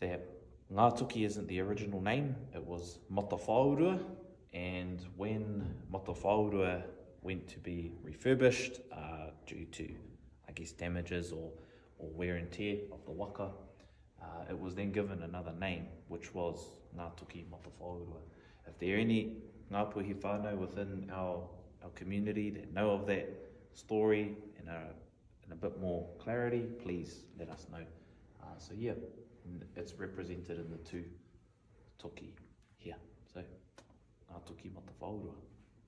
that Ngā isn't the original name. It was Mata Whaurua, And when Motofaurua went to be refurbished uh, due to, I guess, damages or, or wear and tear of the waka, uh, it was then given another name, which was Ngātuki Motofaurua. If there are any Ngāpuhi whānau within our, our community that know of that story and are in a bit more clarity, please let us know. Uh, so yeah, it's represented in the two toki here. Valro.